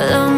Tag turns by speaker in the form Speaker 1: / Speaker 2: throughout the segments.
Speaker 1: Um.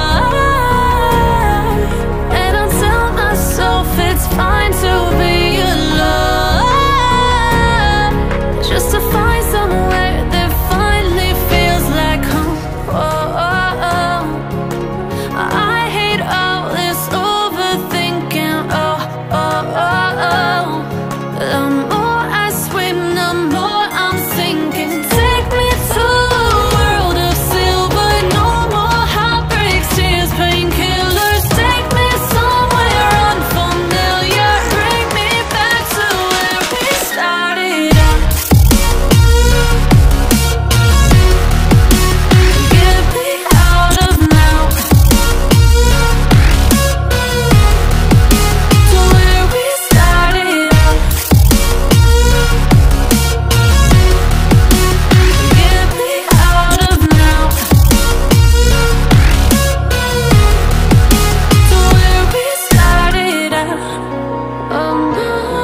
Speaker 1: I'm not